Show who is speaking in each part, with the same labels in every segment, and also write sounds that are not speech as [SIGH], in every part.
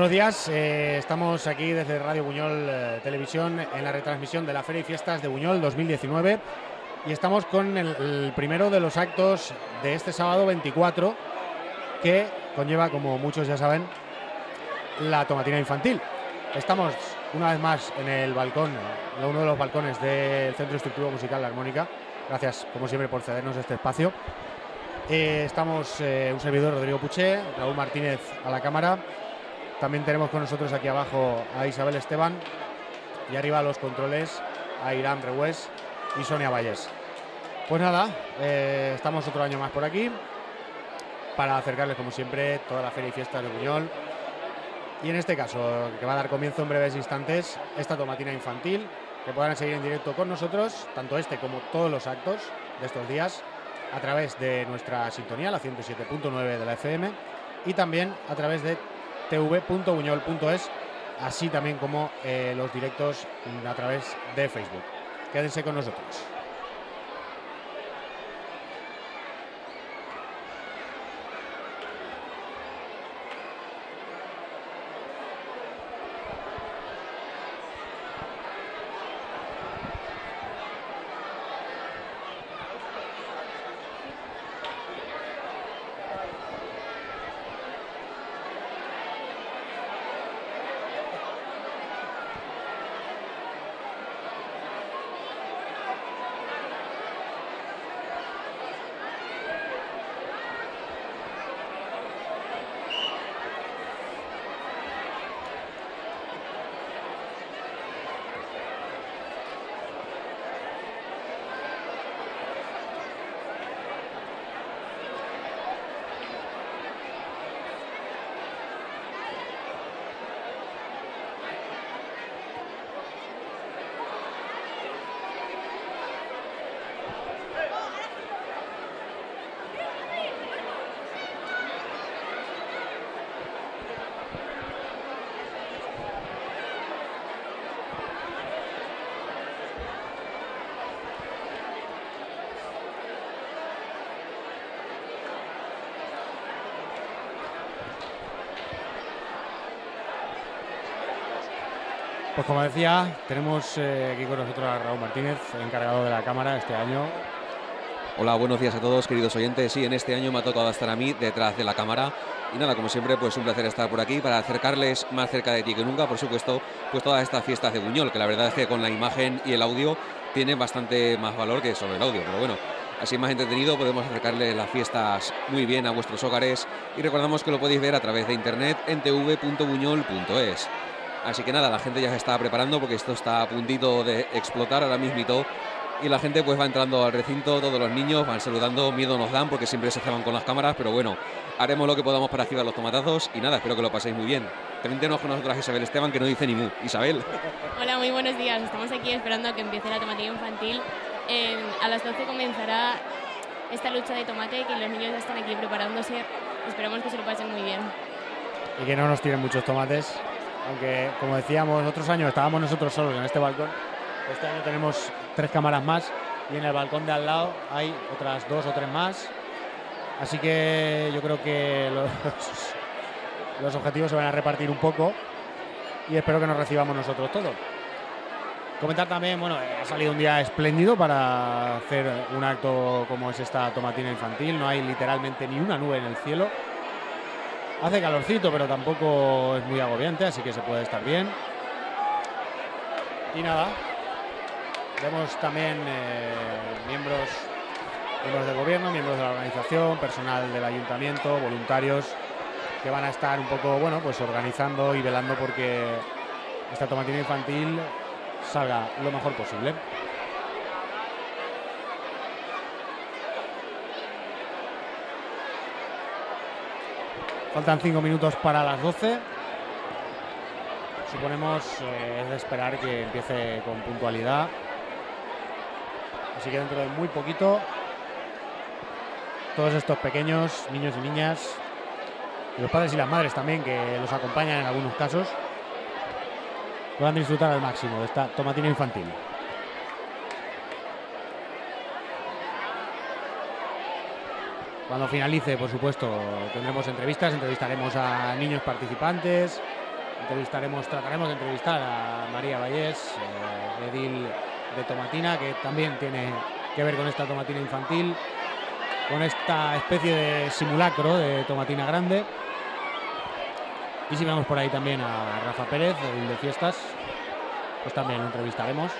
Speaker 1: Buenos días, eh, estamos aquí desde Radio Buñol eh, Televisión en la retransmisión de la Feria y Fiestas de Buñol 2019 y estamos con el, primero de los actos de este sábado 24 que conlleva, como muchos ya saben, la tomatina infantil. Estamos una vez más en el balcón, en uno de los balcones del Centro Instructivo Musical La Armónica. Gracias, como siempre, por cedernos este espacio. Eh, estamos un servidor, Rodrigo Puché, Raúl Martínez a la cámara. También tenemos con nosotros aquí abajo a Isabel Esteban y arriba a los controles a Irán Rehués y Sonia Valles. Pues nada, eh, estamos otro año más por aquí para acercarles, como siempre, toda la feria y fiesta de Buñol. Y en este caso, que va a dar comienzo en breves instantes, esta tomatina infantil, que podrán seguir en directo con nosotros, tanto este como todos los actos de estos días, a través de nuestra sintonía, la 107.9 de la FM, y también a través de tv.buñol.es, así también como eh, los directos a través de Facebook. Quédense con nosotros. Pues como decía, tenemos eh, aquí con nosotros a Raúl Martínez, encargado de la cámara este año.
Speaker 2: Hola, buenos días a todos, queridos oyentes. Sí, en este año me ha tocado estar a mí detrás de la cámara. Y nada, como siempre, pues un placer estar por aquí para acercarles más cerca de ti que nunca, por supuesto, pues todas estas fiestas de Buñol, que la verdad es que con la imagen y el audio tienen bastante más valor que solo el audio. Pero bueno, así más entretenido podemos acercarles las fiestas muy bien a vuestros hogares. Y recordamos que lo podéis ver a través de internet en tv.buñol.es. Así que nada, la gente ya se está preparando porque esto está a puntito de explotar ahora mismito. Y la gente pues va entrando al recinto, todos los niños van saludando, miedo nos dan porque siempre se ceban con las cámaras, pero bueno, haremos lo que podamos para activar los tomatazos y nada, espero que lo paséis muy bien. También tenemos con nosotros a Isabel Esteban que no dice ni mu. Isabel.
Speaker 3: Hola, muy buenos días. Estamos aquí esperando a que empiece la tomatilla infantil. Eh, a las 12 comenzará esta lucha de tomate que los niños ya están aquí preparándose. Esperamos que se lo pasen muy bien.
Speaker 1: Y que no nos tiren muchos tomates, aunque como decíamos, otros años estábamos nosotros solos en este balcón. Este año tenemos tres cámaras más y en el balcón de al lado hay otras dos o tres más. Así que yo creo que [LAUGHS] los, los objetivos se van a repartir un poco y espero que nos recibamos nosotros todos. Comentar también, bueno, ha salido un día espléndido para hacer un acto como es esta tomatina infantil. No hay literalmente ni una nube en el cielo. Hace calorcito, pero tampoco es muy agobiante, así que se puede estar bien. Y nada, vemos también eh, miembros, miembros del gobierno, miembros de la organización, personal del ayuntamiento, voluntarios, que van a estar un poco, bueno, pues organizando y velando porque esta tomatina infantil salga lo mejor posible. Faltan cinco minutos para las 12. Suponemos eh, es de esperar que empiece con puntualidad. Así que dentro de muy poquito, todos estos pequeños, niños y niñas, y los padres y las madres también, que los acompañan en algunos casos, puedan disfrutar al máximo de esta tomatina infantil. Cuando finalice, por supuesto, tendremos entrevistas, entrevistaremos a niños participantes, entrevistaremos, trataremos de entrevistar a María Vallés, eh, edil de Tomatina, que también tiene que ver con esta tomatina infantil, con esta especie de simulacro de tomatina grande. Y si vemos por ahí también a Rafa Pérez, edil de fiestas, pues también lo entrevistaremos.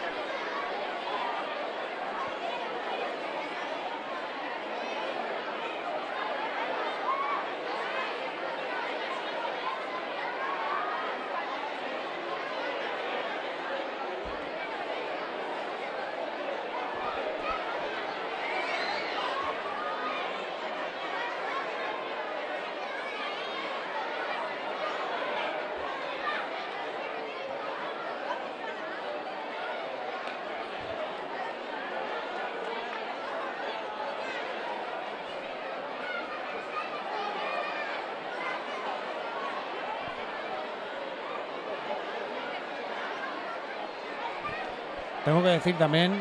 Speaker 1: Decir también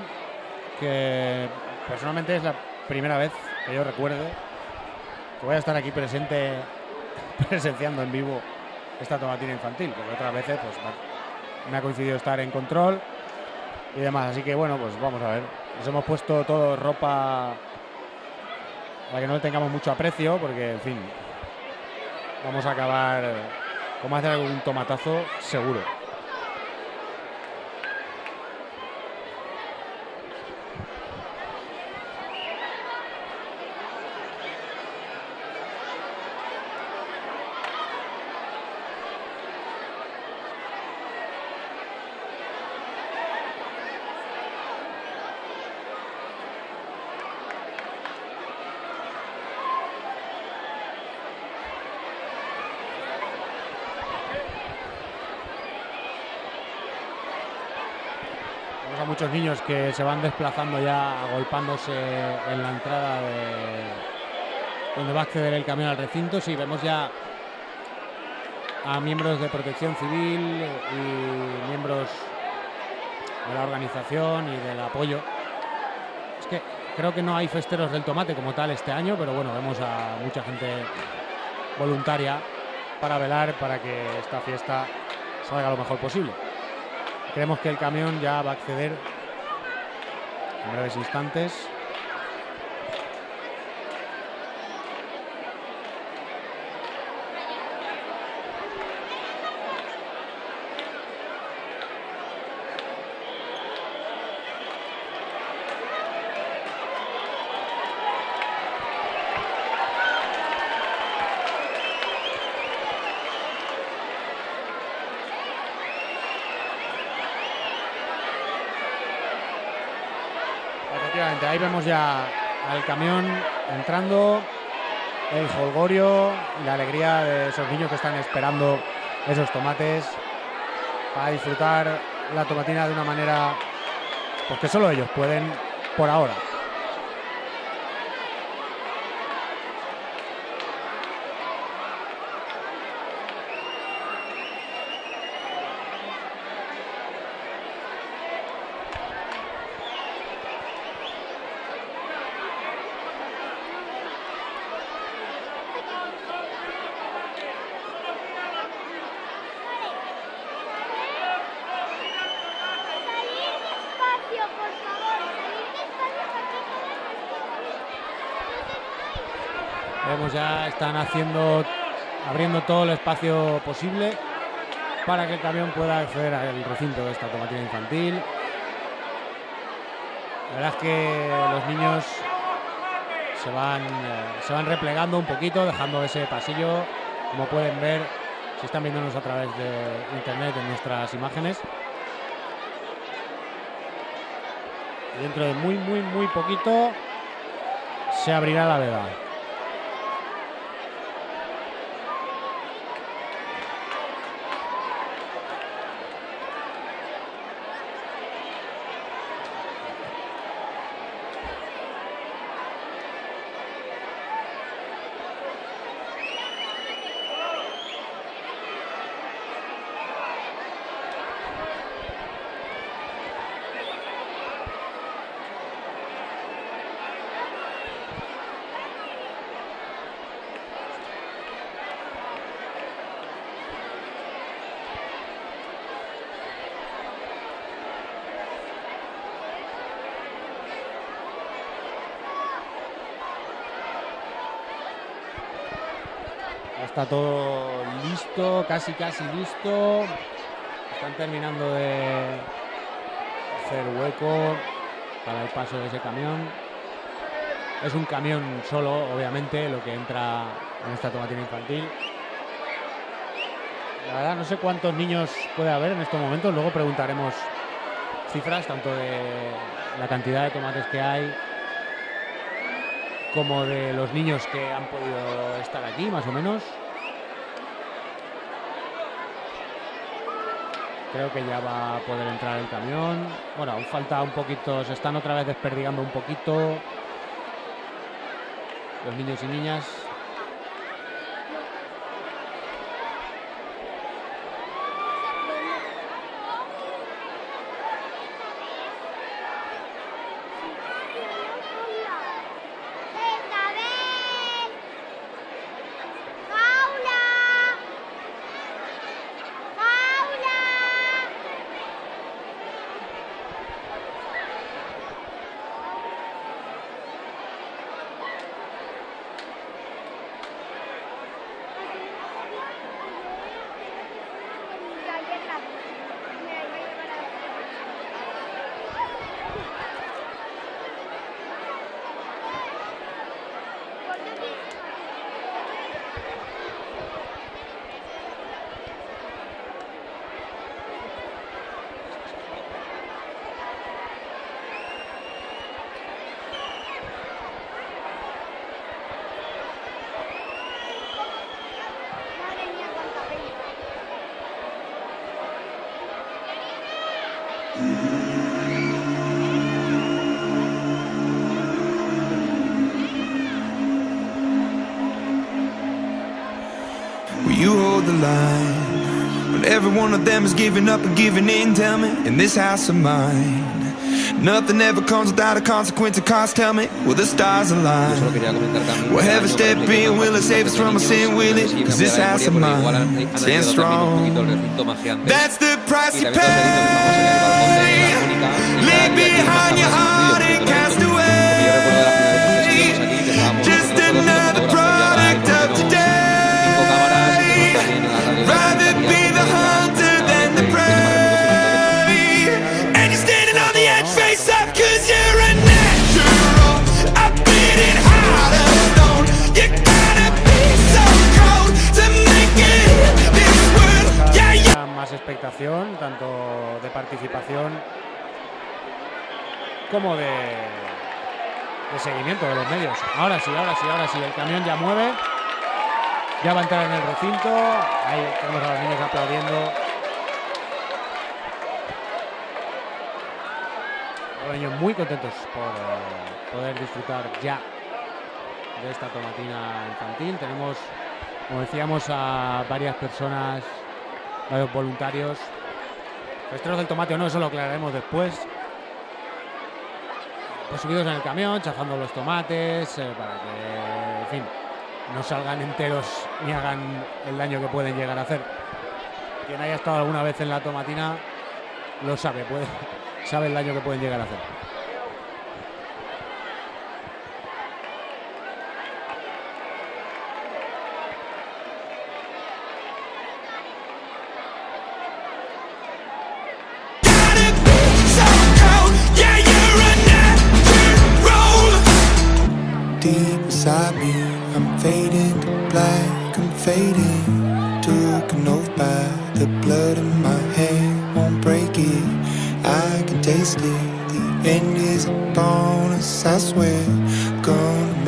Speaker 1: que personalmente es la primera vez que yo recuerde que voy a estar aquí presente, [LAUGHS] presenciando en vivo esta tomatina infantil, porque otras veces pues, me ha coincidido estar en control y demás. Así que bueno, pues vamos a ver. Nos hemos puesto todo ropa para que no le tengamos mucho aprecio, porque en fin, vamos a acabar como hacer algún tomatazo seguro. A muchos niños que se van desplazando ya, agolpándose en la entrada de donde va a acceder el camión al recinto. Sí, vemos ya a miembros de protección civil y miembros de la organización y del apoyo. Es que creo que no hay festeros del tomate como tal este año, pero bueno, vemos a mucha gente voluntaria para velar para que esta fiesta salga lo mejor posible. Creemos que el camión ya va a acceder en breves instantes. Efectivamente, vemos ya al camión entrando, el holgorio y la alegría de esos niños que están esperando esos tomates para disfrutar la tomatina de una manera porque solo ellos pueden por ahora. Vemos ya están haciendo, abriendo todo el espacio posible para que el camión pueda acceder al recinto de esta tomatina infantil. La verdad es que los niños se van, eh, se van replegando un poquito, dejando ese pasillo, como pueden ver, si están viéndonos a través de internet en nuestras imágenes. Y dentro de muy, muy, muy poquito se abrirá la veda. Está todo listo, casi casi listo. Están terminando de hacer hueco para el paso de ese camión. Es un camión solo, obviamente, lo que entra en esta tomatina infantil. La verdad, no sé cuántos niños puede haber en estos momentos. Luego preguntaremos cifras, tanto de la cantidad de tomates que hay, como de los niños que han podido estar aquí, más o menos. Creo que ya va a poder entrar el camión. Bueno, aún falta un poquito, se están otra vez desperdigando un poquito los niños y niñas.
Speaker 4: Every one of them is giving up and giving in? Tell me, in this house of mine, nothing ever comes without a consequence of cost. Tell me, will the stars
Speaker 2: Yo solo
Speaker 4: align?
Speaker 2: quería comentar también.
Speaker 4: Will
Speaker 2: que
Speaker 4: heaven
Speaker 2: el año
Speaker 4: step
Speaker 2: para el
Speaker 4: in? Will it
Speaker 2: Niños,
Speaker 4: save us from a sin? Will it?
Speaker 2: sí,
Speaker 4: Cause this
Speaker 2: cambiar la
Speaker 4: house of
Speaker 2: memoria, porque igual han-
Speaker 4: mine
Speaker 2: han
Speaker 4: stands
Speaker 2: ayudado también un poquito el
Speaker 4: strong.
Speaker 2: recinto magiante.
Speaker 4: That's the price
Speaker 2: Y
Speaker 4: you
Speaker 2: también todos los niños que estamos en el balcón de
Speaker 4: pay.
Speaker 2: la Mónica, y
Speaker 4: Leave
Speaker 2: cada día tiene más
Speaker 4: behind your
Speaker 2: cámaras
Speaker 4: heart
Speaker 2: en
Speaker 4: and
Speaker 2: el vídeo,
Speaker 4: cast
Speaker 2: Porque yo recuerdo la primera vez que
Speaker 4: away.
Speaker 2: estuvimos aquí, que estábamos
Speaker 4: Just
Speaker 2: nosotros todos
Speaker 4: another
Speaker 1: tanto de participación como de, de seguimiento de los medios. Ahora sí, ahora sí, ahora sí, el camión ya mueve, ya va a entrar en el recinto, ahí tenemos a los niños aplaudiendo. Los niños muy contentos por eh, poder disfrutar ya de esta tomatina infantil. Tenemos, como decíamos, a varias personas varios voluntarios. Festeros del tomate o no, eso lo aclararemos después. Pues subidos en el camión, chafando los tomates, eh, para que, no salgan enteros ni hagan el daño que pueden llegar a hacer. Quien haya estado alguna vez en la tomatina lo sabe, [LAUGHS] sabe el daño que pueden llegar a hacer.
Speaker 4: To black. I'm fading. Took an oath by the blood in my hand. Won't break it. I can taste it. The end is upon us. I swear, gonna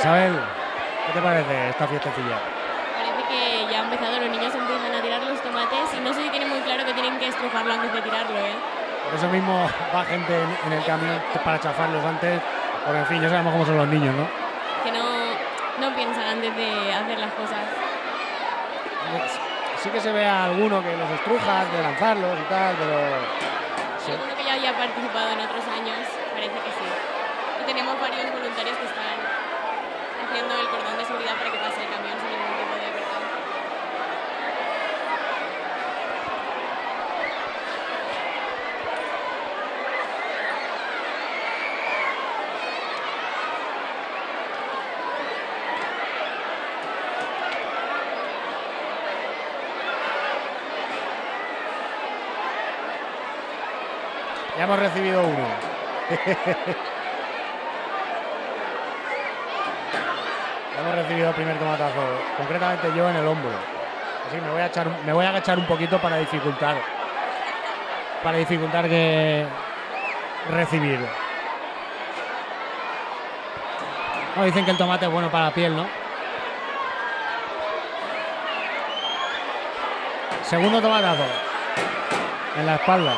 Speaker 1: Isabel, ¿qué te parece esta fiestecilla?
Speaker 3: Parece que ya ha empezado, los niños empiezan a tirar los tomates y no sé si tienen muy claro que tienen que estrujarlo antes de tirarlo, ¿eh?
Speaker 1: Por eso mismo [LAUGHS] va gente en, en el camión para chafarlos antes, porque en fin, ya sabemos cómo son los niños, ¿no?
Speaker 3: Que no, no piensan antes de hacer las cosas.
Speaker 1: Sí que se ve a alguno que los estruja de lanzarlos y tal, pero sí.
Speaker 3: Seguro que ya haya participado en otros años, parece que sí. Y tenemos varios voluntarios que están el cordón de seguridad para que pase el camión sin ningún tipo de percance.
Speaker 1: ya hemos recibido uno. [LAUGHS] Ya hemos recibido el primer tomatazo, concretamente yo en el hombro. Así me voy a echar, me voy a agachar un poquito para dificultar, para dificultar que recibir. No, dicen que el tomate es bueno para la piel, ¿no? Segundo tomatazo en la espalda.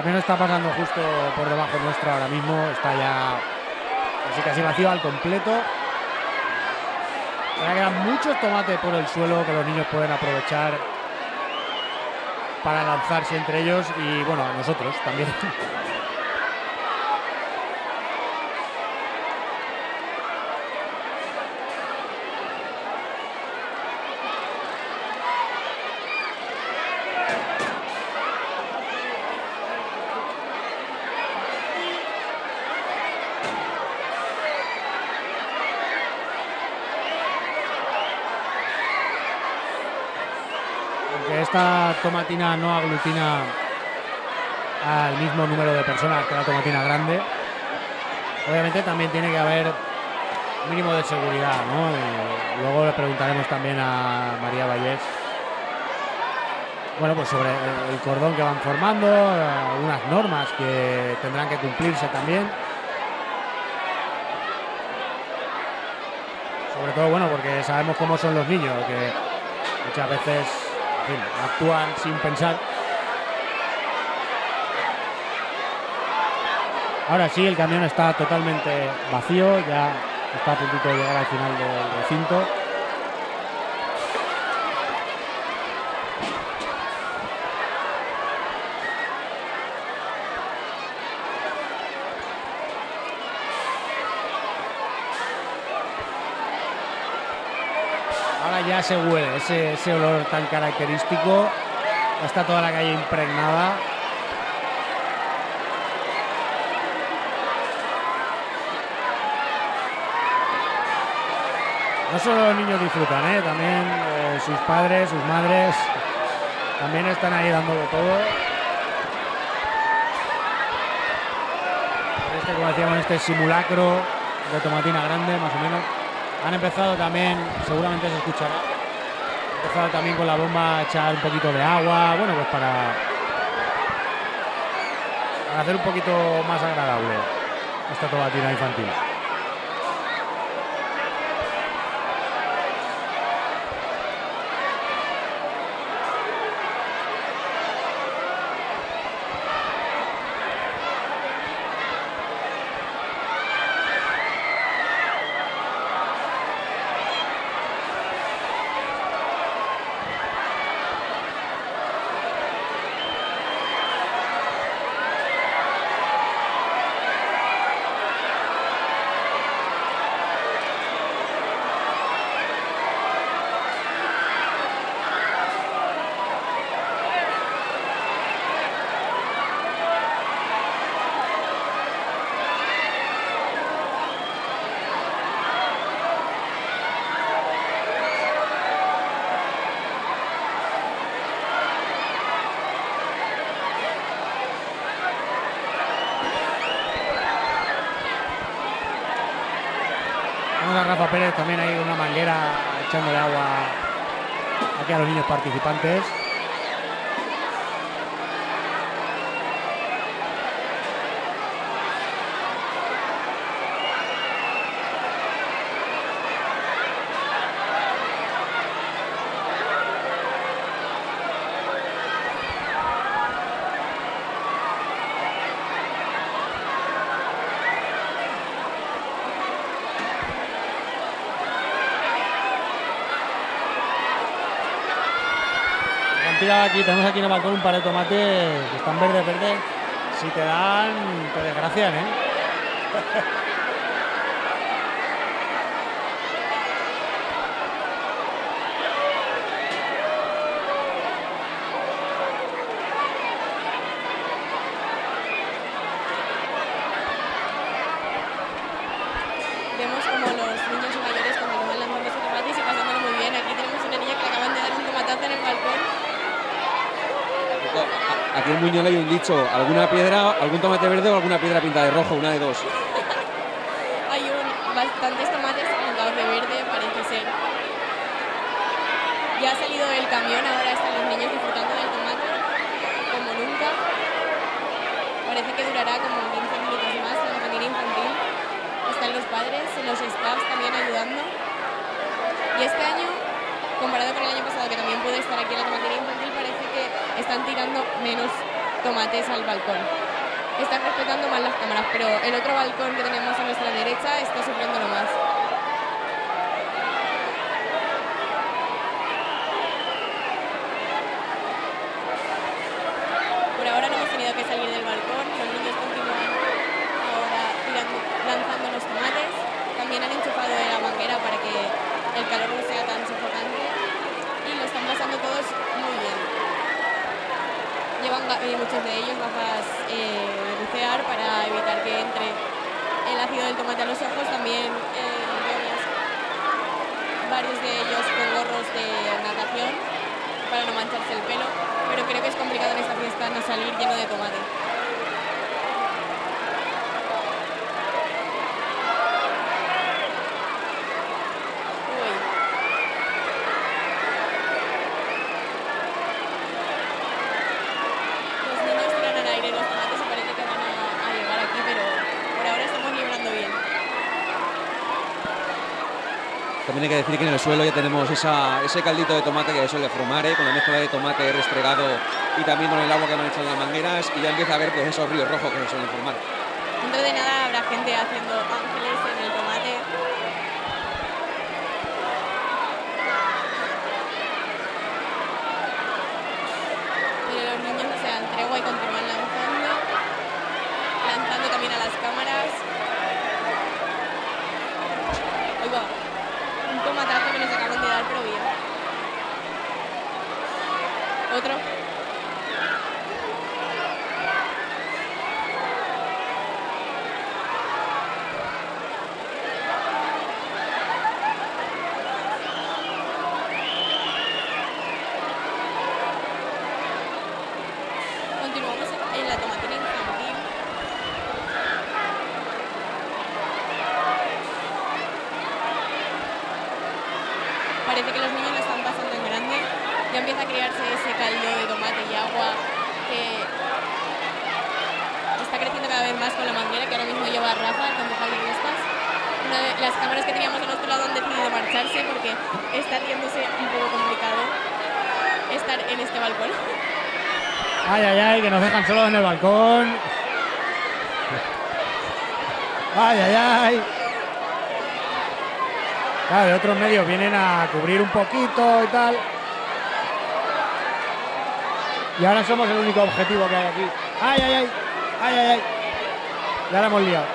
Speaker 1: También está pasando justo por debajo nuestro ahora mismo. Está ya casi casi vacío al completo. Quedan muchos tomates por el suelo que los niños pueden aprovechar para lanzarse entre ellos y bueno, a nosotros también. [LAUGHS] Aunque esta tomatina no aglutina al mismo número de personas que la tomatina grande, obviamente también tiene que haber mínimo de seguridad, ¿no? Luego le preguntaremos también a María Vallés, bueno, pues sobre el cordón que van formando, eh, algunas normas que tendrán que cumplirse también. Sobre todo, bueno, porque sabemos cómo son los niños, que muchas veces en fin, actúan sin pensar. Ahora sí, el camión está totalmente vacío, ya está a puntito de llegar al final del recinto. Ahora se huele ese, olor tan característico. Está toda la calle impregnada. No solo los niños disfrutan, ¿eh? también eh, sus padres, sus madres, también están ahí dándolo todo. Este, como decíamos, este simulacro de tomatina grande, más o menos. Han empezado también, seguramente se escuchará, empezado también con la bomba a echar un poquito de agua, bueno, pues para, para hacer un poquito más agradable esta tomatina infantil. Participantes. Aquí, tenemos aquí en el balcón un par de tomates que están verdes, verdes. Si te dan, te desgracian, ¿eh?
Speaker 3: Vemos como los niños y mayores continúan lanzando sus tomates y pasándolo muy bien. Aquí tenemos una niña que le acaban de dar un tomatazo en el balcón.
Speaker 2: Aquí en Buñol hay un dicho, alguna piedra, algún tomate verde o alguna piedra pintada de rojo, una de dos. [LAUGHS]
Speaker 3: Hay un, bastantes tomates pintados de verde, parece ser. Ya ha salido el camión, ahora están los niños disfrutando del tomate, como nunca. Parece que durará como 15 minutos más la tomatina infantil. Están los padres los staffs también ayudando. Y este año, comparado con el año pasado, que también pude estar aquí en la tomatina infantil, parece que están tirando menos tomates al balcón. Están respetando más las cámaras, pero el otro balcón que tenemos a nuestra derecha está sufriéndolo más. Por ahora no hemos tenido que salir del balcón, los niños continúan ahora tirando, lanzando los tomates. También han enchufado de la manguera para que el calor no sea tan sofocante y lo están pasando todos muy bien. Llevan ga- eh, muchos de ellos gafas eh, de bucear para evitar que entre el ácido del tomate a los ojos. También eh, vemos varios de ellos con gorros de natación para no mancharse el pelo, pero creo que es complicado en esta fiesta no salir lleno de tomate. Uy. Los niños tiran al aire los tomates y parece que van a, a llegar aquí, pero por ahora estamos librando bien.
Speaker 2: Hay que decir que en el suelo ya tenemos esa- ese caldito de tomate que suele formare, con la mezcla de tomate restregado y también con el agua que van echando las mangueras y ya empieza a ver pues esos ríos rojos que se suelen formar.
Speaker 3: Dentro de nada habrá gente haciendo ángeles en el tomate. Pero los niños no se dan tregua y continúan lanzando. Lanzando también a las cámaras. Ahí va. Un tomatazo que nos acaban de dar, pero bien. Otro. Continuamos en la tomatina infantil. Parece que los niños lo están pasando en grande. empieza a crearse ese caldo de tomate y agua que está creciendo cada vez más con la manguera que ahora mismo lleva Rafa, el concejal de fiestas. Una de las cámaras que teníamos a nuestro lado han decidido marcharse porque está haciéndose un poco complicado estar en este balcón.
Speaker 1: Ay, ay, ay, que nos dejan solos en el balcón. Ay, ay, ay. Claro, de otros medios vienen a cubrir un poquito y tal. Y ahora somos el único objetivo que hay aquí. Ay, ay, ay. Ay, ay, ay. Ya la hemos liado.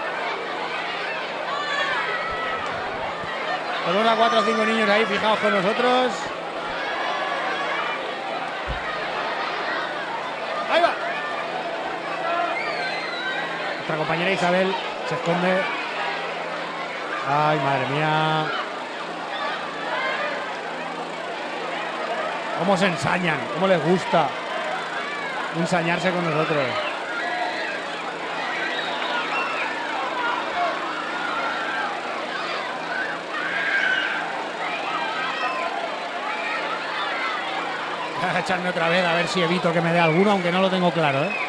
Speaker 1: Tenemos a cuatro o cinco niños ahí fijaos con nosotros. Ahí va. Nuestra compañera Isabel se esconde. Ay, madre mía. Cómo se ensañan, cómo les gusta ensañarse con nosotros. A echarme otra vez a ver si evito que me dé alguno, aunque no lo tengo claro. ¿eh?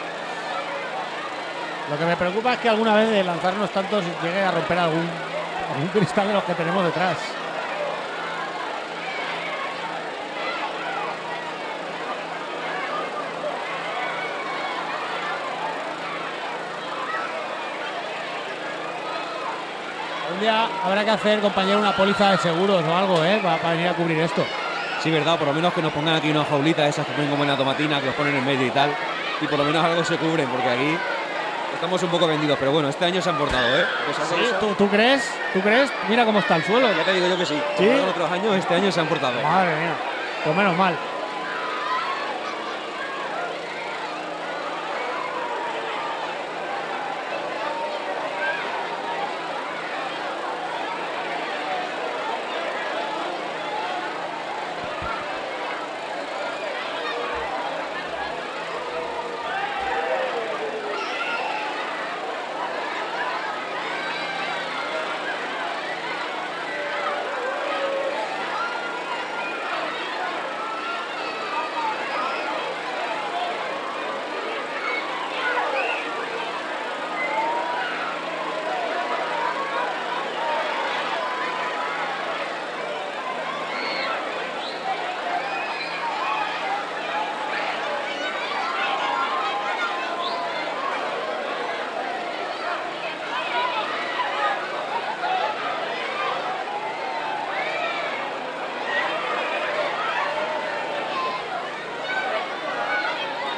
Speaker 1: Lo que me preocupa es que alguna vez de lanzarnos tantos llegue a romper algún, cristal de los que tenemos detrás. Un día habrá que hacer, compañero, una póliza de seguros o algo, ¿eh? Para, para venir a cubrir esto.
Speaker 2: Sí, verdad, por lo menos que nos pongan aquí una jaulita esas que ponen como en la tomatina, que los ponen en medio y tal. Y por lo menos algo se cubren, porque aquí estamos un poco vendidos. Pero bueno, este año se han portado, ¿eh?
Speaker 1: Sí, ¿tú, tú crees? ¿Tú crees? Mira cómo está el suelo.
Speaker 2: Ya te digo yo que sí.
Speaker 1: ¿Sí?
Speaker 2: Otros años, este año se han portado.
Speaker 1: Madre mía. Pues menos mal.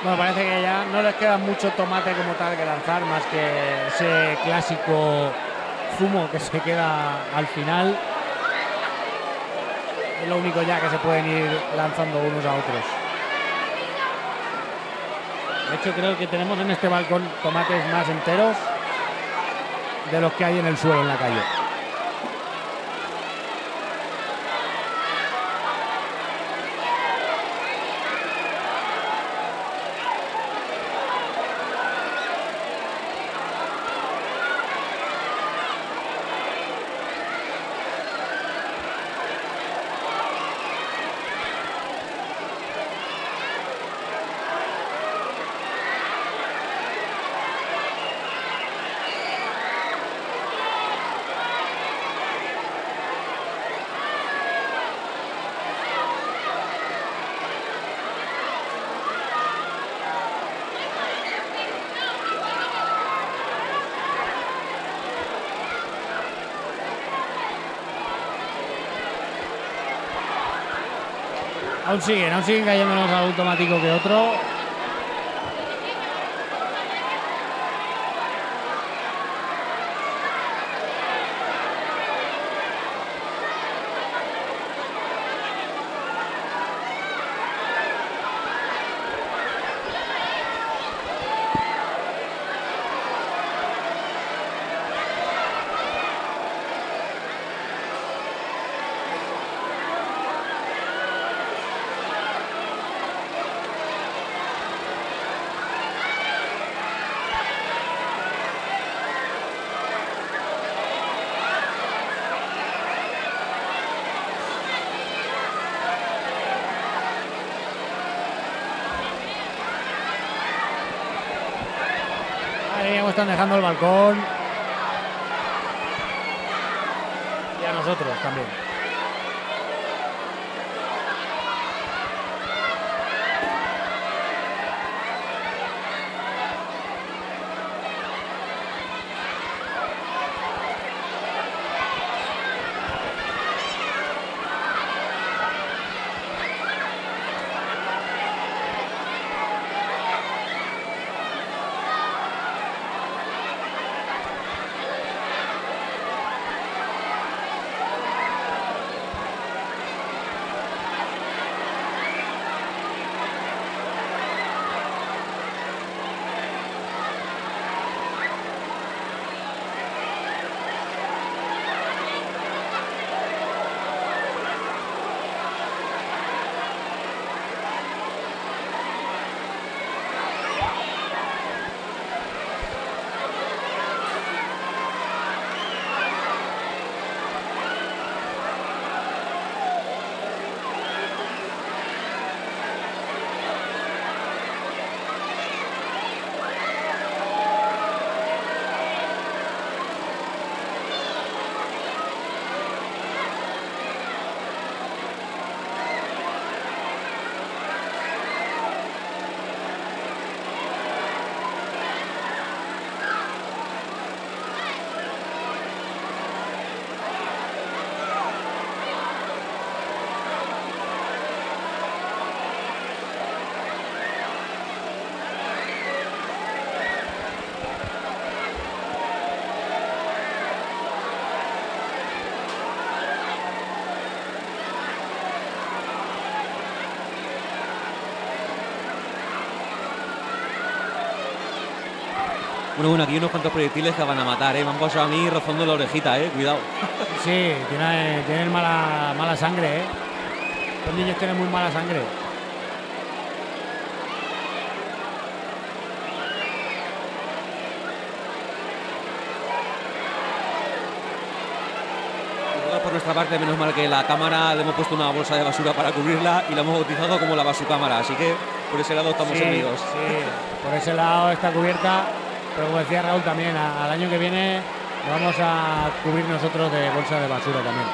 Speaker 1: Bueno, parece que ya no les queda mucho tomate como tal que lanzar, más que ese clásico zumo que se queda al final. Es lo único ya que se pueden ir lanzando unos a otros. De hecho, creo que tenemos en este balcón tomates más enteros de los que hay en el suelo en la calle. Aún siguen, aún siguen cayéndonos algún automático que otro. Están dejando el balcón. Y a nosotros también.
Speaker 2: Bueno, bueno, aquí hay unos cuantos proyectiles que van a matar, ¿eh? Me han pasado a mí rozando la orejita, ¿eh? Cuidado. [LAUGHS]
Speaker 1: Sí, tienen, tienen mala, mala sangre, ¿eh? Los niños tienen muy mala sangre.
Speaker 2: Por nuestra parte, menos mal que la cámara le hemos puesto una bolsa de basura para cubrirla y la hemos bautizado como la basucámara, así que por ese lado estamos
Speaker 1: sí. Sí, por ese lado está cubierta, pero como decía Raúl también, al año que viene vamos a cubrir nosotros de bolsa de basura también.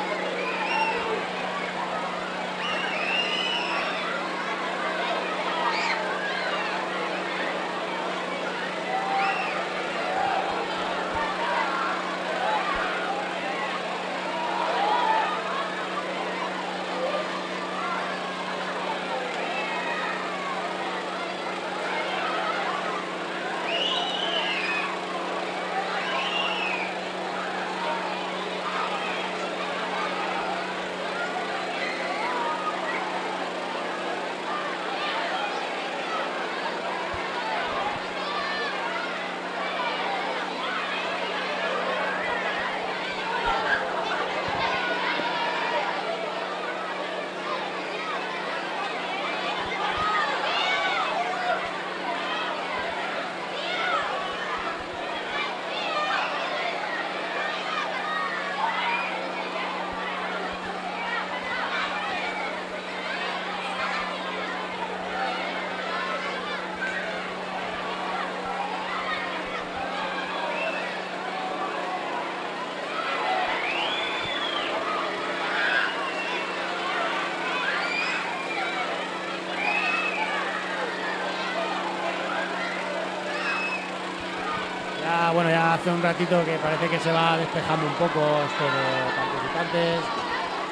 Speaker 1: Ya, bueno, ya hace un ratito que parece que se va despejando un poco esto de participantes.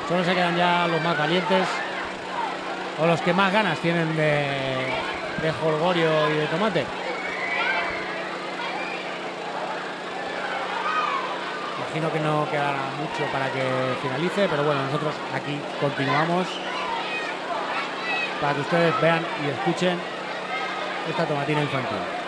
Speaker 1: Solo se quedan ya los más valientes o los que más ganas tienen de, de y de tomate. Imagino que no quedará mucho para que finalice, pero bueno, nosotros aquí continuamos para que ustedes vean y escuchen esta tomatina infantil.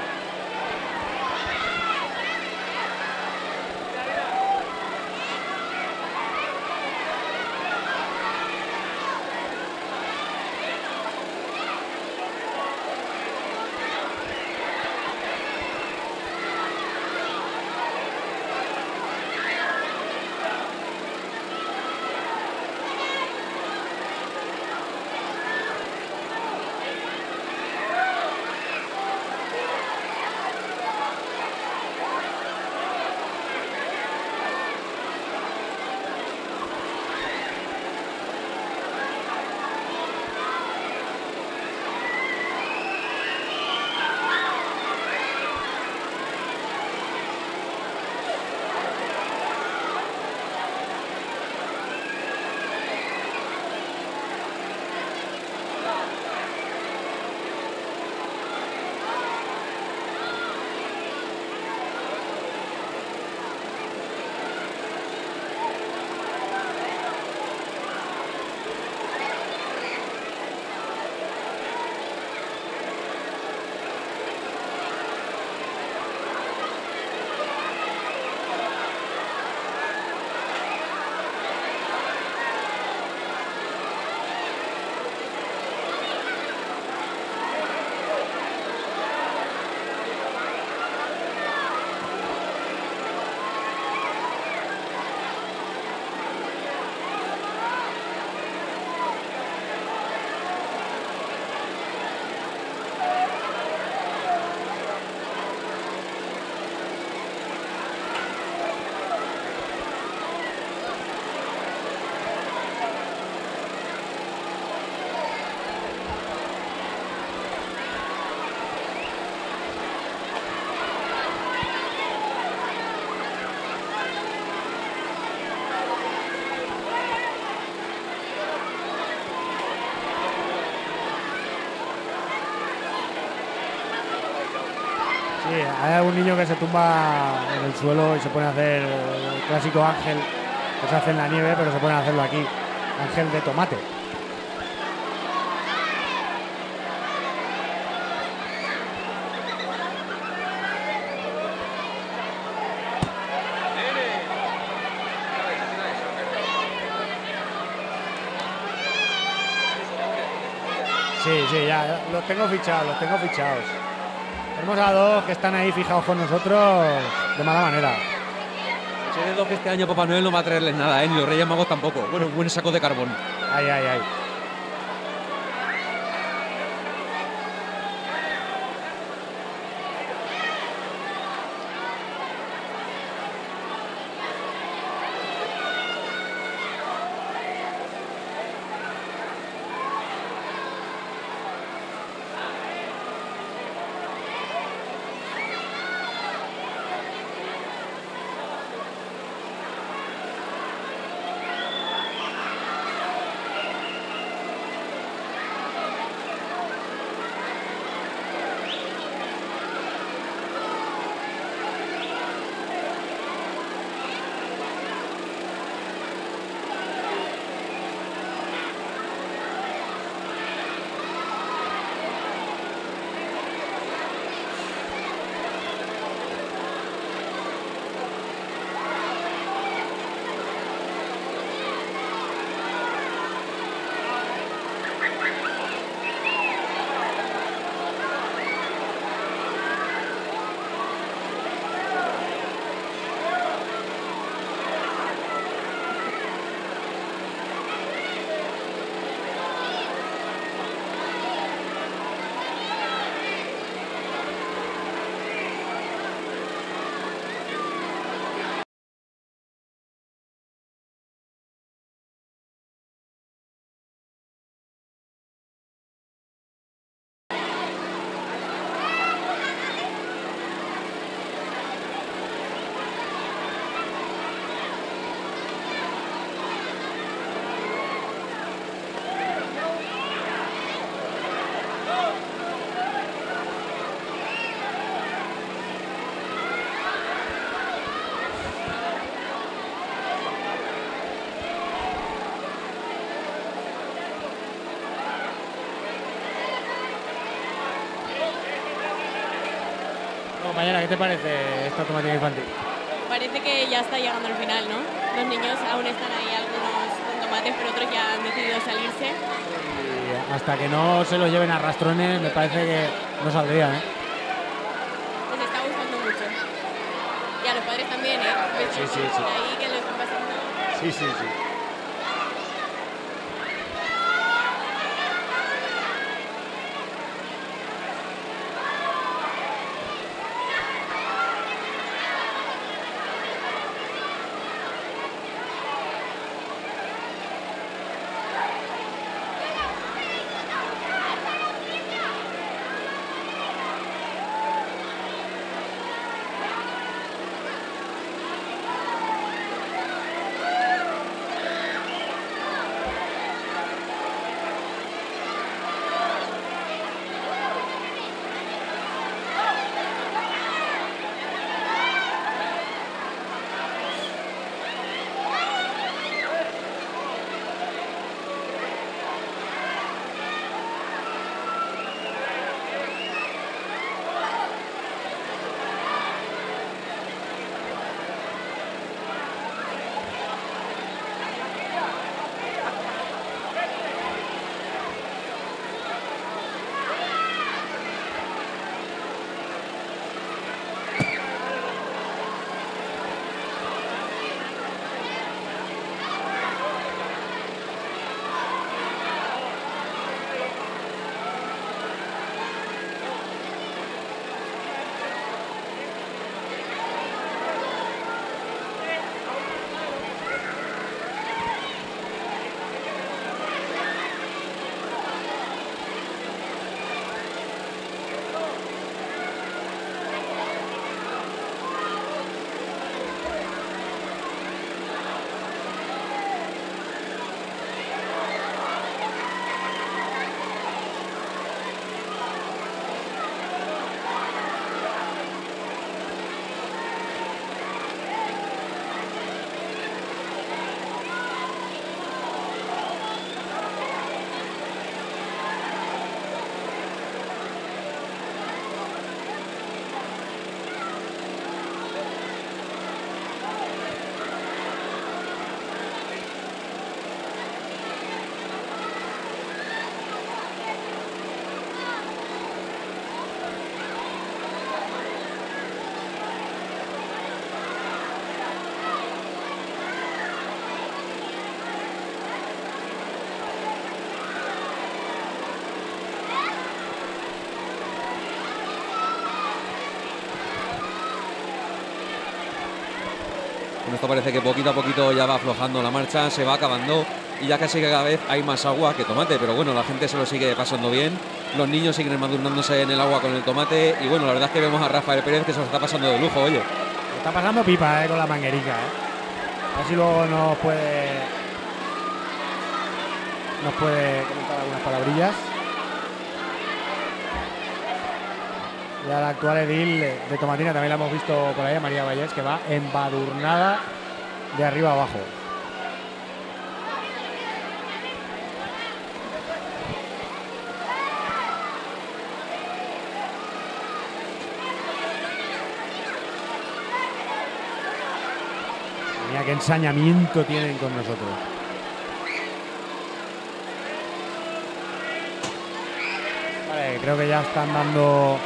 Speaker 1: Tumba en el suelo y se pone hacer el clásico ángel que se hace en la nieve, pero se pone hacerlo aquí. Ángel de tomate. Sí, sí, ya, los tengo fichados, los tengo fichados. Tenemos a dos que están ahí fijados con nosotros de mala manera.
Speaker 2: Sé de dos que este año Papá Noel no va a traerles nada, ¿eh? ni los Reyes Magos tampoco. Bueno, buen saco de carbón.
Speaker 1: Ay, ay, ay. ¿Qué te parece esta automática infantil?
Speaker 3: Parece que ya está llegando el final, ¿no? Los niños aún están ahí, algunos con tomates, pero otros ya han decidido salirse.
Speaker 1: Y hasta que no se los lleven a rastrones, me parece que no saldrían, ¿eh?
Speaker 3: Les está gustando mucho. Y a los padres también, ¿eh?
Speaker 1: Sí, sí,
Speaker 3: por
Speaker 1: sí.
Speaker 3: ahí que lo están pasando.
Speaker 1: Sí, sí, sí.
Speaker 2: Parece que poquito a poquito ya va aflojando la marcha, se va acabando y ya casi que cada vez hay más agua que tomate, pero bueno, la gente se lo sigue pasando bien, los niños siguen embadurnándose en el agua con el tomate y bueno, la verdad es que vemos a Rafael Pérez que se lo está pasando de lujo, oye.
Speaker 1: Está pasando pipa eh, con la manguerica. Eh. Luego nos puede nos puede comentar algunas palabrillas. Y a la actual edil de Tomatina también la hemos visto por ahí, María Vallés, que va embadurnada de arriba abajo. Mira qué ensañamiento tienen con nosotros. Vale, creo que ya están dando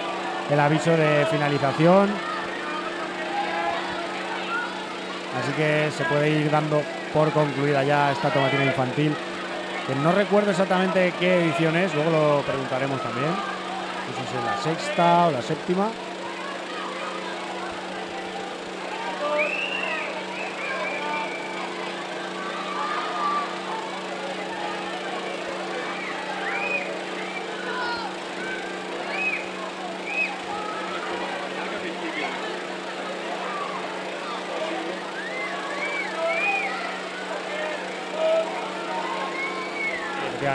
Speaker 1: el aviso de finalización. Así que se puede ir dando por concluida ya esta tomatina infantil. Que no recuerdo exactamente qué edición es, luego lo preguntaremos también. No sé si es la sexta o la séptima.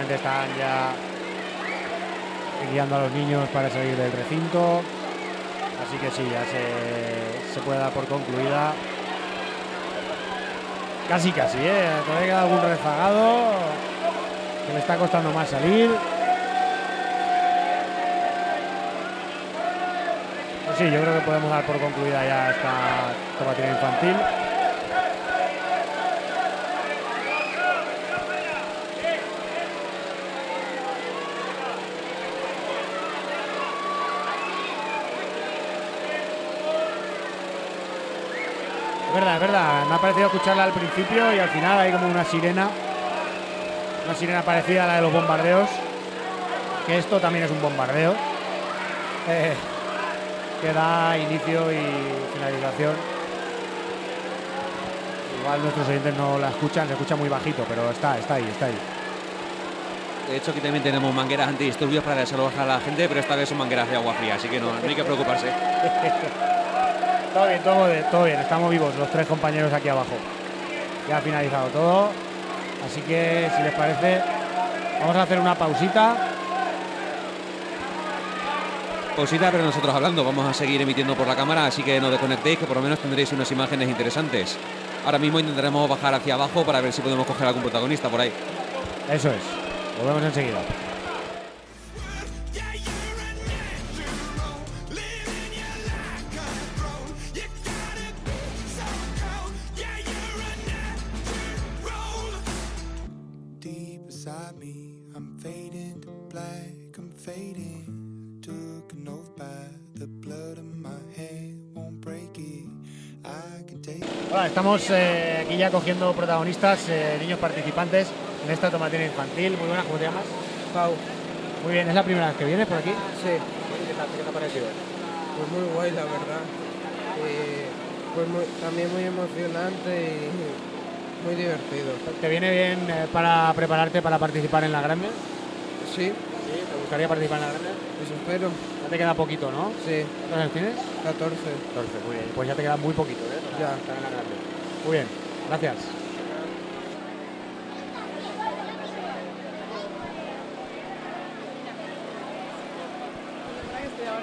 Speaker 1: Están ya guiando a los niños para salir del recinto. Así que sí, ya se, se puede dar por concluida. Casi, casi, ¿eh? Todavía queda algún rezagado que le está costando más salir. Pues sí, yo creo que podemos dar por concluida ya esta tomatina infantil. Me ha parecido escucharla al principio y al final hay como una sirena. Una sirena parecida a la de los bombardeos. Que esto también es un bombardeo. eh, que da inicio y finalización. Igual nuestros oyentes no la escuchan, se escucha muy bajito, pero está, está ahí, está ahí.
Speaker 2: De hecho, aquí también tenemos mangueras antidisturbios para desalojar a la gente, pero esta vez son mangueras de agua fría, así que no, no hay que preocuparse. [LAUGHS]
Speaker 1: Todo bien, todo bien, todo bien. Estamos vivos los tres compañeros aquí abajo. Ya ha finalizado todo. Así que, si les parece, vamos a hacer una pausita.
Speaker 2: Pausita, pero nosotros hablando, vamos a seguir emitiendo por la cámara, así que no desconectéis, que por lo menos tendréis unas imágenes interesantes. Ahora mismo intentaremos bajar hacia abajo para ver si podemos coger algún protagonista por ahí.
Speaker 1: Eso es. Volvemos enseguida. Estamos eh, aquí ya cogiendo protagonistas, eh, niños participantes en esta tomatina infantil. Muy buenas, ¿cómo te llamas?
Speaker 5: Pau,
Speaker 1: Muy bien, ¿es la primera vez que vienes por aquí?
Speaker 5: sí,
Speaker 1: ¿Qué tal, qué te ha parecido?
Speaker 5: pues muy guay la verdad. Eh, pues muy- también muy emocionante y muy divertido.
Speaker 1: ¿Te viene bien para prepararte para participar en la grande?
Speaker 5: Sí,
Speaker 1: ¿Te gustaría participar en la grande?
Speaker 5: pues espero.
Speaker 1: Ya te queda poquito, ¿no?
Speaker 5: Sí,
Speaker 1: ¿Cuántos años tienes?
Speaker 5: 14.
Speaker 1: 14, muy bien. Pues ya te queda muy poquito, ¿eh? Para
Speaker 5: Ya.
Speaker 1: estar en la grande. Muy bien, gracias.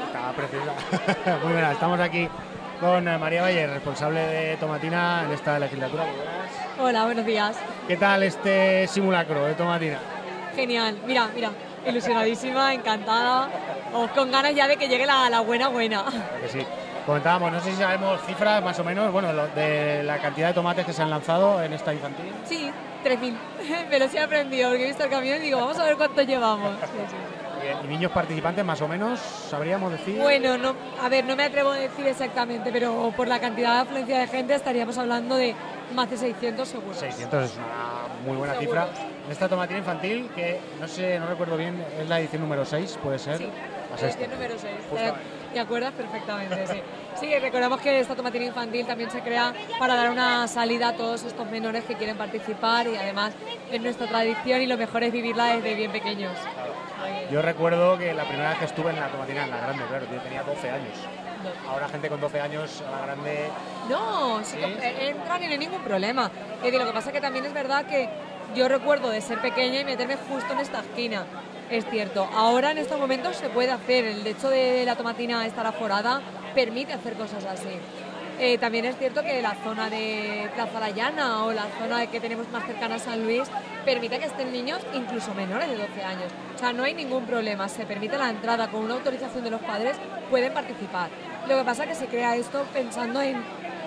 Speaker 1: Estaba preciosa. [LAUGHS] Muy buenas, estamos aquí con eh, María Valle, responsable de Tomatina en esta legislatura.
Speaker 6: Hola, buenos días.
Speaker 1: ¿Qué tal este simulacro de Tomatina?
Speaker 6: Genial. Mira, mira, ilusionadísima, encantada, o con ganas ya de que llegue la, la buena buena.
Speaker 1: Que sí. Comentábamos, no sé si sabemos cifras más o menos, bueno, de la cantidad de tomates que se han lanzado en esta infantil.
Speaker 6: Sí, 3.000. [LAUGHS] Me lo he aprendido porque he visto el camión y digo, vamos a ver cuánto llevamos. Sí, sí.
Speaker 1: ¿Y niños participantes más o menos, sabríamos decir?
Speaker 6: Bueno, no, a ver, no me atrevo a decir exactamente, pero por la cantidad de afluencia de gente estaríamos hablando de más de 600 seguro.
Speaker 1: 600 es una muy buena cifra. En esta tomatina infantil, que no sé, no recuerdo bien, es la edición número 6, puede ser.
Speaker 6: Sí,
Speaker 1: La
Speaker 6: edición número 6.
Speaker 1: Justo-
Speaker 6: ¿Te acuerdas perfectamente? Sí. Sí, recordamos que esta tomatina infantil también se crea para dar una salida a todos estos menores que quieren participar y además es nuestra tradición y lo mejor es vivirla desde bien pequeños.
Speaker 1: Yo recuerdo que la primera vez que estuve en la tomatina en la grande, claro, yo tenía 12 años. Ahora gente con 12 años a la grande
Speaker 6: No, sí, eh, entran y no hay ningún problema. Es decir, lo que pasa es que también es verdad que yo recuerdo de ser pequeña y meterme justo en esta esquina. Es cierto, ahora en estos momentos se puede hacer. El hecho de la tomatina estar aforada permite hacer cosas así. Eh, también es cierto que la zona de Plaza La Llana o la zona que tenemos más cercana a San Luis permite que estén niños incluso menores de 12 años. O sea, no hay ningún problema, se permite la entrada con una autorización de los padres, pueden participar. Lo que pasa es que se crea esto pensando en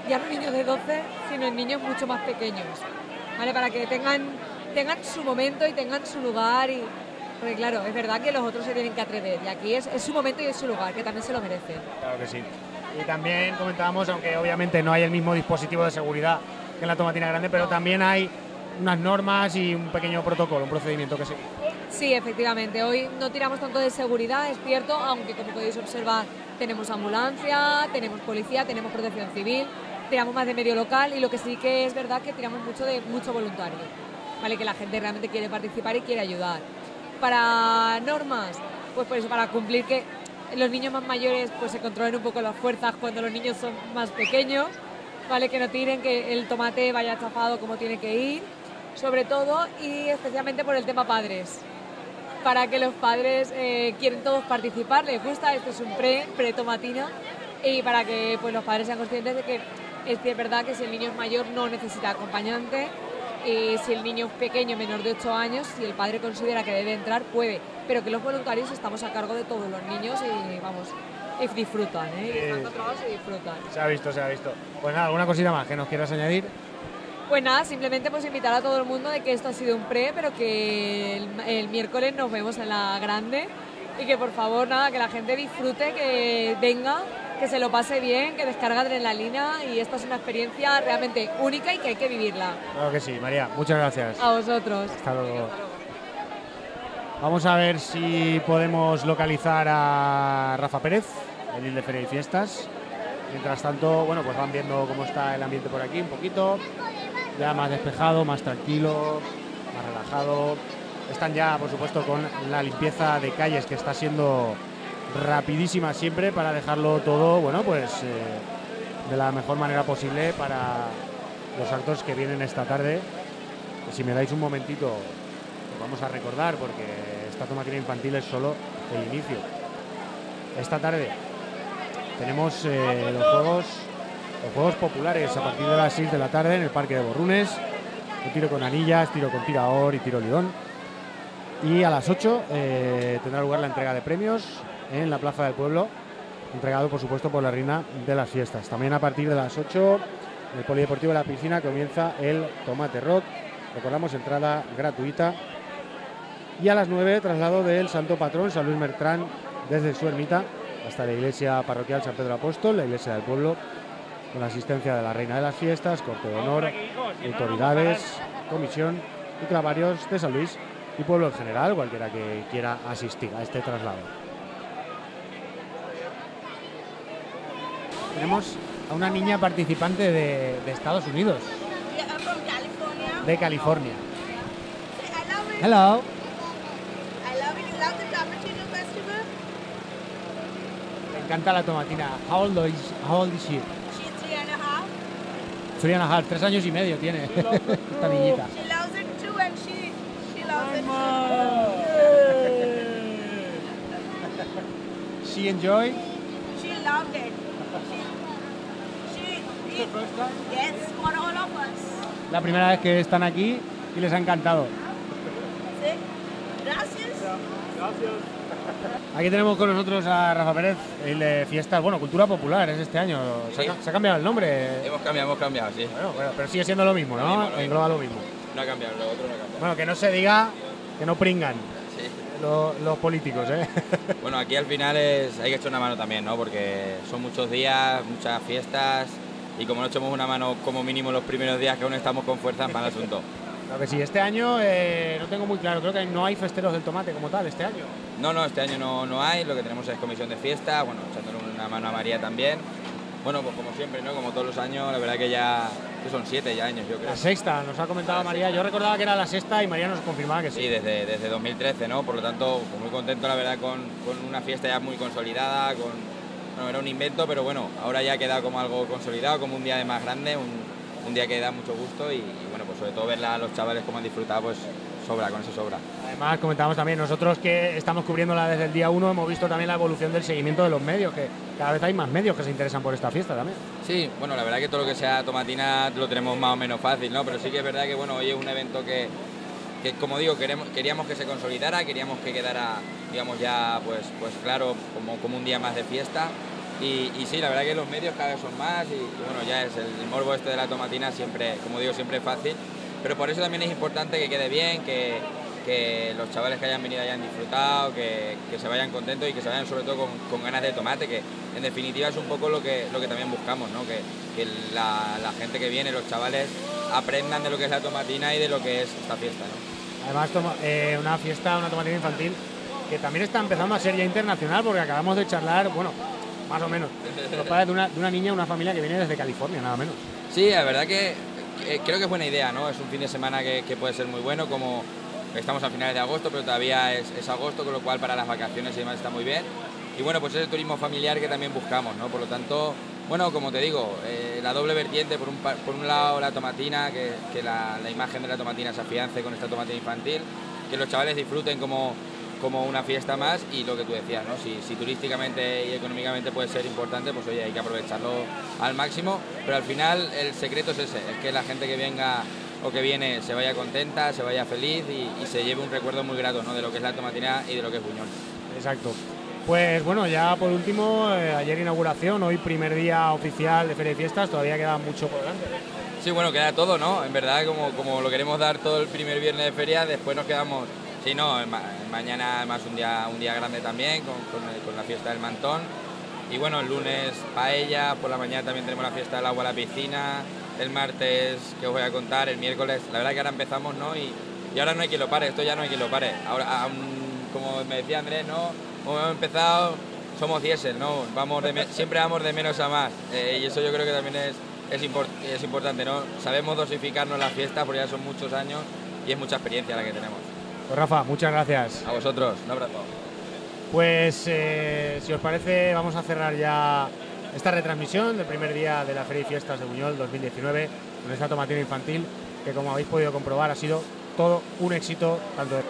Speaker 6: ya no niños de 12, sino en niños mucho más pequeños. ¿Vale? Para que tengan, tengan su momento y tengan su lugar y... Porque claro, es verdad que los otros se tienen que atrever y aquí es, es su momento y es su lugar, que también se lo merecen.
Speaker 1: Claro que sí. Y también comentábamos, aunque obviamente no hay el mismo dispositivo de seguridad que en la tomatina grande, pero también hay unas normas y un pequeño protocolo, un procedimiento que seguir.
Speaker 6: Sí, efectivamente. Hoy no tiramos tanto de seguridad, es cierto, aunque como podéis observar tenemos ambulancia, tenemos policía, tenemos protección civil, tiramos más de medio local y lo que sí que es verdad que tiramos mucho de mucho voluntario, ¿vale? Que la gente realmente quiere participar y quiere ayudar. Para normas, pues por eso, para cumplir que los niños más mayores pues se controlen un poco las fuerzas cuando los niños son más pequeños, ¿vale? Que no tiren, que el tomate vaya chafado como tiene que ir, sobre todo y especialmente por el tema padres para que los padres eh, quieren todos participar, les gusta, esto es un pre, pre-tomatina, y para que pues, los padres sean conscientes de que es verdad que si el niño es mayor no necesita acompañante, y si el niño es pequeño, menor de 8 años, si el padre considera que debe entrar, puede, pero que los voluntarios estamos a cargo de todos los niños y vamos, y disfrutan, ¿eh? y están controlados y disfrutan.
Speaker 1: Se ha visto, se ha visto. Pues nada, ¿alguna cosita más que nos quieras añadir?
Speaker 6: Pues nada, simplemente pues invitar a todo el mundo de que esto ha sido un pre, pero que el, el miércoles nos vemos en la grande y que por favor nada, que la gente disfrute, que venga, que se lo pase bien, que descarga adrenalina y esta es una experiencia realmente única y que hay que vivirla.
Speaker 1: Claro que sí, María. Muchas gracias.
Speaker 6: A vosotros.
Speaker 1: Hasta luego. Vamos a ver si podemos localizar a Rafa Pérez, el de Feria y Fiestas. Mientras tanto, bueno, pues van viendo cómo está el ambiente por aquí un poquito. Ya más despejado, más tranquilo, más relajado. Están ya, por supuesto, con la limpieza de calles que está siendo rapidísima siempre para dejarlo todo, bueno, pues eh, de la mejor manera posible para los actos que vienen esta tarde. Si me dais un momentito, os vamos a recordar porque esta tomatina infantil es solo el inicio. Esta tarde tenemos eh, los juegos los juegos populares a partir de las 6 de la tarde en el Parque de Borrunes. Un tiro con anillas, tiro con tirador y tiro lidón. Y a las 8 eh, tendrá lugar la entrega de premios en la Plaza del Pueblo, entregado por supuesto por la reina de las fiestas. También a partir de las 8 en el Polideportivo de la Piscina comienza el Tomate Rock. Recordamos entrada gratuita. Y a las 9 traslado del Santo Patrón San Luis Mertrán desde su ermita hasta la iglesia parroquial San Pedro Apóstol, la iglesia del pueblo, con la asistencia de la Reina de las Fiestas, Corte de Honor, autoridades, comisión y clavarios de San Luis y pueblo en general, cualquiera que quiera asistir a este traslado. Tenemos a una niña participante de, de Estados Unidos, de California. Hello.
Speaker 7: I love it. You love the Tomatillo Festival?
Speaker 1: Me encanta la tomatina. How old is, how old is she?
Speaker 7: She's three and a half.
Speaker 1: Three and a half, tres años y medio tiene [LAUGHS] esta niñita.
Speaker 7: She loves it too, and she she loves it [LAUGHS]
Speaker 1: She enjoy.
Speaker 7: too. She loved it. She, she it, yes, for all of us.
Speaker 1: La primera vez que están aquí y les ha encantado.
Speaker 7: ¿Sí? Gracias.
Speaker 1: Aquí tenemos con nosotros a Rafa Pérez, el de fiestas, bueno, cultura popular es este año. Se, ha,
Speaker 8: Sí.
Speaker 1: ca- se ha cambiado el nombre.
Speaker 8: Hemos cambiado, hemos cambiado, sí.
Speaker 1: Bueno, bueno, pero sigue siendo lo mismo,
Speaker 8: Lo
Speaker 1: ¿no?
Speaker 8: mismo, lo mismo.
Speaker 1: Lo mismo.
Speaker 8: No ha cambiado, lo otro no ha cambiado.
Speaker 1: Bueno, que no se diga que no pringan
Speaker 8: Sí.
Speaker 1: lo- los políticos, ¿eh?
Speaker 8: Bueno, aquí al final es, hay que echar una mano también, ¿no? Porque son muchos días, muchas fiestas y como no echamos una mano como mínimo los primeros días que aún estamos con fuerza, mal asunto.
Speaker 1: Claro que sí, este año eh, no tengo muy claro, creo que no hay festeros del tomate como tal este año.
Speaker 8: No, no, este año no, no hay, lo que tenemos es comisión de fiesta, bueno, echándole una mano a María también. Bueno, pues como siempre, ¿no? Como todos los años, la verdad que ya que son siete ya años, yo creo.
Speaker 1: La sexta, nos ha comentado María. Yo recordaba que era la sexta y María nos confirmaba que sí.
Speaker 8: Sí, desde, desde 2013, ¿no? Por lo tanto, pues muy contento, la verdad, con, con una fiesta ya muy consolidada, con, bueno, era un invento, pero bueno, ahora ya queda como algo consolidado, como un día de más grande, un, un día que da mucho gusto y, y, bueno, pues sobre todo ver a los chavales cómo han disfrutado, pues sobra, con eso sobra.
Speaker 1: Además, comentábamos también, nosotros que estamos cubriéndola desde el día 1, hemos visto también la evolución del seguimiento de los medios, que cada vez hay más medios que se interesan por esta fiesta también.
Speaker 8: Sí, bueno, la verdad que todo lo que sea tomatina lo tenemos más o menos fácil, ¿no? Pero sí que es verdad que, bueno, hoy es un evento que, que como digo, queremos, queríamos que se consolidara, queríamos que quedara, digamos, ya, pues, pues claro, como, como un día más de fiesta. Y, sí, la verdad que los medios cada vez son más y, bueno, ya es el, morbo este de la tomatina siempre, como digo, siempre es fácil, pero por eso también es importante que quede bien, que, que los chavales que hayan venido hayan disfrutado, que, que, se vayan contentos y que se vayan sobre todo con, con, ganas de tomate, que en definitiva es un poco lo que, lo que también buscamos, ¿no? que, que la, gente que viene, los chavales, aprendan de lo que es la tomatina y de lo que es esta fiesta.
Speaker 1: Además, toma, eh, una fiesta, una tomatina infantil que también está empezando a ser ya internacional porque acabamos de charlar, bueno, más o menos. Los [LAUGHS] padres de una, de una niña, una familia que viene desde California, nada menos.
Speaker 8: Sí, la verdad que, creo que es buena idea, ¿no? Es un fin de semana que, que, puede ser muy bueno, como estamos a finales de agosto, pero todavía es, es, agosto, con lo cual para las vacaciones y demás está muy bien. Y bueno, pues es el turismo familiar que también buscamos, ¿no? Por lo tanto, bueno, como te digo, eh, la doble vertiente, por un, por un lado la tomatina, que, la, imagen de la tomatina se afiance con esta tomatina infantil, que los chavales disfruten como, como una fiesta más y lo que tú decías, ¿no? Si, si, turísticamente y económicamente puede ser importante, pues oye, hay que aprovecharlo al máximo, pero al final el secreto es ese, es que la gente que venga o que viene se vaya contenta, se vaya feliz y, y se lleve un recuerdo muy grato, ¿no? De lo que es la tomatina y de lo que es Buñol.
Speaker 1: Exacto. Pues bueno, ya por último, eh, ayer inauguración, hoy primer día oficial de Feria y Fiestas, todavía queda mucho por delante.
Speaker 8: Sí, bueno, queda todo, ¿no? En verdad, como, como lo queremos dar todo el primer viernes de feria, después nos quedamos... Sí, no, ma mañana además un día, un día grande también, con, con, con, la fiesta del mantón. Y bueno, el lunes paella, por la mañana también tenemos la fiesta del agua a la piscina, el martes, que os voy a contar, el miércoles, la verdad que ahora empezamos, ¿no? Y, y ahora no hay quien lo pare, esto ya no hay quien lo pare. Ahora, como me decía Andrés, ¿no? Como hemos empezado, somos diésel, ¿no? Vamos de siempre vamos de menos a más. Eh, y eso yo creo que también es, es, import es, importante, ¿no? Sabemos dosificarnos la fiesta porque ya son muchos años y es mucha experiencia la que tenemos.
Speaker 1: Pues Rafa, muchas gracias.
Speaker 8: A vosotros, un abrazo.
Speaker 1: Pues eh, si os parece, vamos a cerrar ya esta retransmisión del primer día de la Feria y Fiestas de Buñol 2019 con esta tomatina infantil que como habéis podido comprobar ha sido todo un éxito tanto de